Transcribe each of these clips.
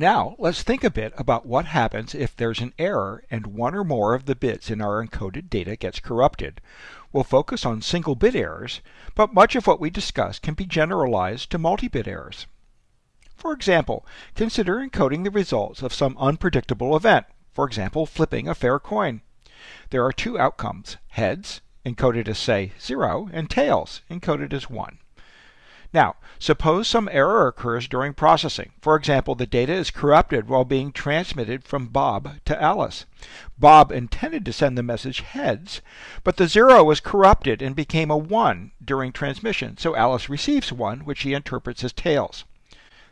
Now, let's think a bit about what happens if there's an error and one or more of the bits in our encoded data gets corrupted. We'll focus on single bit errors, but much of what we discuss can be generalized to multi-bit errors. For example, consider encoding the results of some unpredictable event, for example, flipping a fair coin. There are two outcomes, heads, encoded as say 0, and tails, encoded as 1. Now, suppose some error occurs during processing. For example, the data is corrupted while being transmitted from Bob to Alice. Bob intended to send the message heads, but the zero was corrupted and became a 1 during transmission, so Alice receives 1, which she interprets as tails.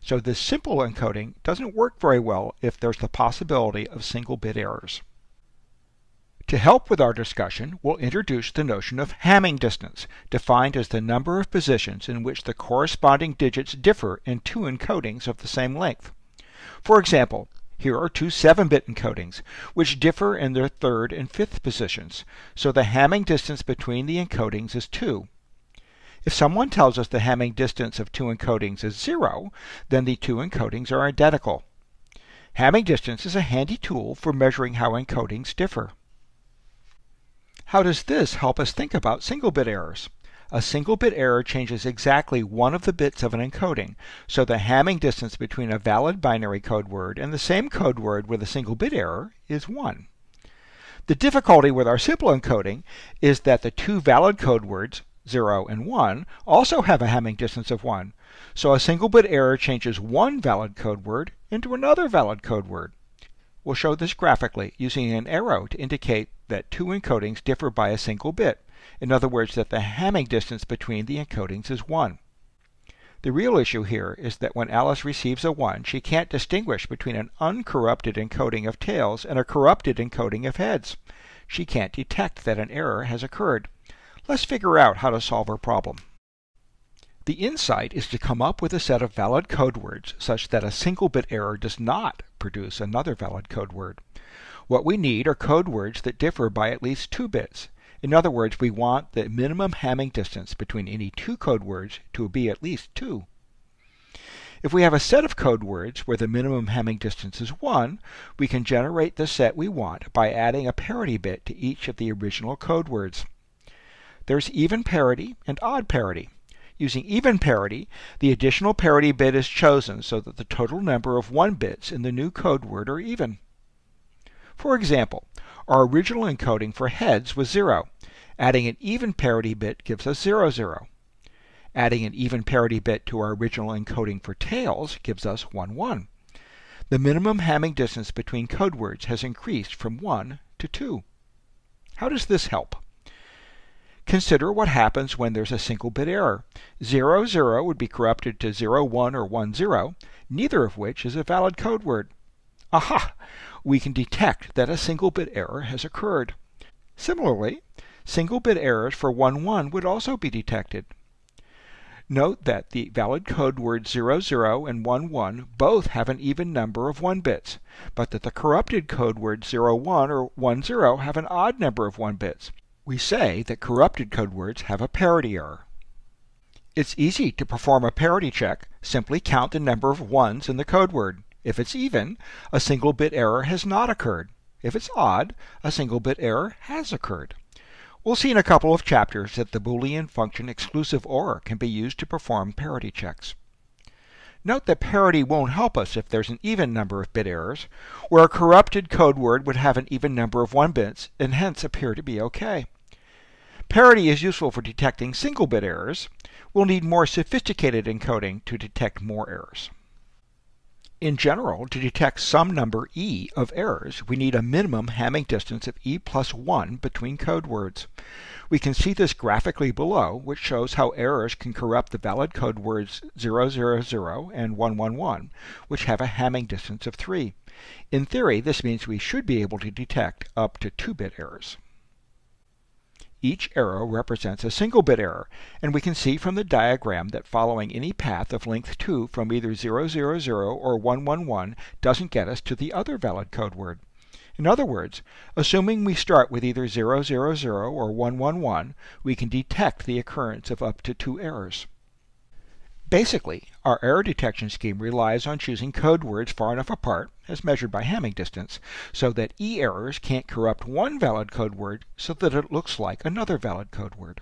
So this simple encoding doesn't work very well if there's the possibility of single bit errors. To help with our discussion, we'll introduce the notion of Hamming distance, defined as the number of positions in which the corresponding digits differ in two encodings of the same length. For example, here are two 7-bit encodings, which differ in their third and fifth positions, so the Hamming distance between the encodings is 2. If someone tells us the Hamming distance of two encodings is 0, then the two encodings are identical. Hamming distance is a handy tool for measuring how encodings differ. How does this help us think about single bit errors? A single bit error changes exactly one of the bits of an encoding, so the Hamming distance between a valid binary code word and the same code word with a single bit error is 1. The difficulty with our simple encoding is that the two valid code words, 0 and 1, also have a Hamming distance of 1, so a single bit error changes one valid code word into another valid code word. We'll show this graphically using an arrow to indicate that two encodings differ by a single bit. In other words, that the Hamming distance between the encodings is 1. The real issue here is that when Alice receives a 1, she can't distinguish between an uncorrupted encoding of tails and a corrupted encoding of heads. She can't detect that an error has occurred. Let's figure out how to solve our problem. The insight is to come up with a set of valid code words such that a single bit error does not produce another valid code word. What we need are code words that differ by at least two bits. In other words, we want the minimum Hamming distance between any two code words to be at least 2. If we have a set of code words where the minimum Hamming distance is 1, we can generate the set we want by adding a parity bit to each of the original code words. There's even parity and odd parity. Using even parity, the additional parity bit is chosen so that the total number of 1 bits in the new code word are even. For example, our original encoding for heads was 0. Adding an even parity bit gives us 00. 0. Adding an even parity bit to our original encoding for tails gives us 1 1. The minimum Hamming distance between code words has increased from 1 to 2. How does this help? Consider what happens when there's a single bit error. 0, 0 would be corrupted to 0, 1 or 1, 0, neither of which is a valid code word. Aha! We can detect that a single bit error has occurred. Similarly, single bit errors for 1, 1 would also be detected. Note that the valid code words 00 and 11 both have an even number of 1 bits, but that the corrupted code words 01 or 10 have an odd number of 1 bits we say that corrupted code words have a parity error. It's easy to perform a parity check. Simply count the number of ones in the code word. If it's even, a single bit error has not occurred. If it's odd, a single bit error has occurred. We'll see in a couple of chapters that the Boolean function exclusive OR can be used to perform parity checks. Note that parity won't help us if there's an even number of bit errors, where a corrupted code word would have an even number of 1 bits and hence appear to be okay. Parity is useful for detecting single bit errors. We'll need more sophisticated encoding to detect more errors. In general, to detect some number e of errors, we need a minimum Hamming distance of e plus 1 between code words. We can see this graphically below, which shows how errors can corrupt the valid code words 000 and 111, which have a Hamming distance of 3. In theory, this means we should be able to detect up to 2-bit errors. Each arrow represents a single bit error, and we can see from the diagram that following any path of length 2 from either 000 or 111 doesn't get us to the other valid code word. In other words, assuming we start with either 000 or 111, we can detect the occurrence of up to two errors. Basically, our error detection scheme relies on choosing code words far enough apart, as measured by Hamming distance, so that e-errors can't corrupt one valid code word so that it looks like another valid code word.